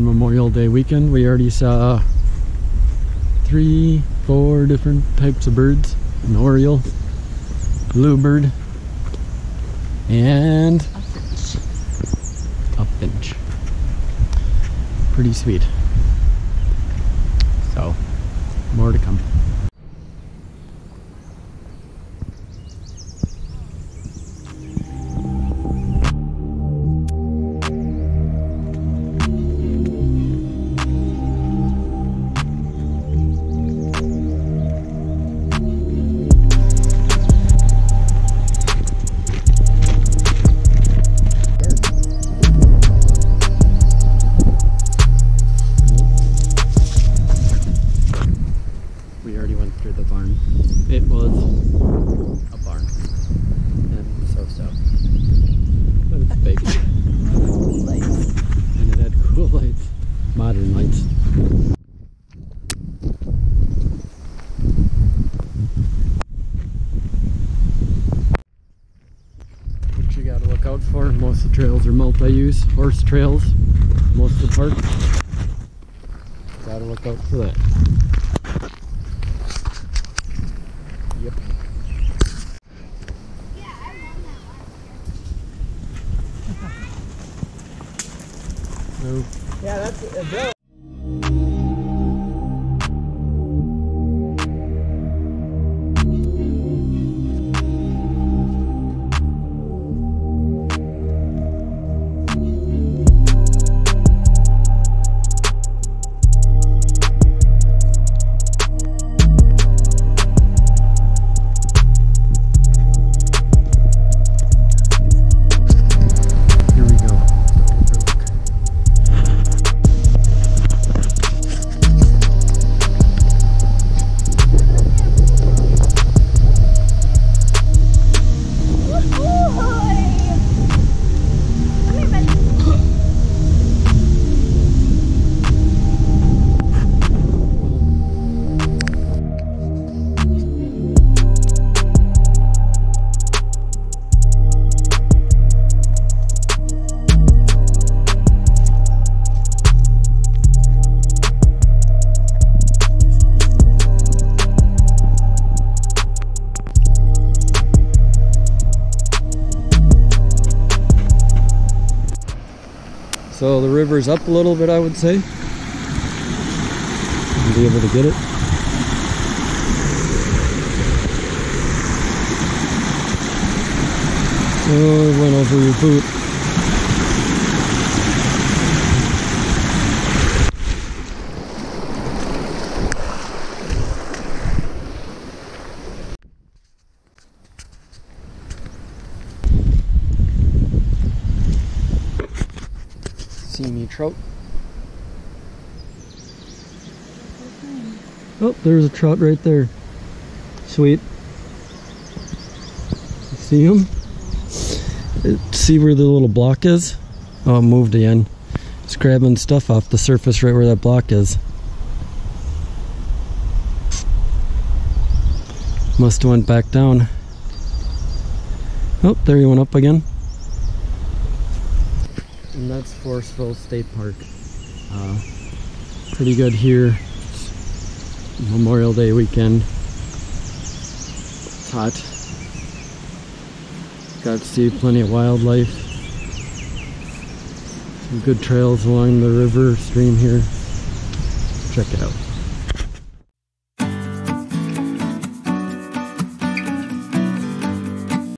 On Memorial Day weekend. We already saw three, four different types of birds. An oriole, bluebird, and a finch. Pretty sweet. So, more to come. Big. and it had cool lights. Modern lights. What you gotta look out for, most of the trails are multi-use, horse trails, most of the park. Gotta look out for that. Yep. Yeah, that's uh, bro. So the river's up a little bit, I would say. You'll be able to get it. Oh, it went over your boot. See me trout. Oh, there's a trout right there. Sweet. See him? See where the little block is? Oh, it moved again. It's grabbing stuff off the surface right where that block is. Must have went back down. Oh, there he went up again. And that's Forestville State Park. Uh, pretty good here. Memorial Day weekend. It's hot. Got to see plenty of wildlife. Some good trails along the river stream here. Check it out.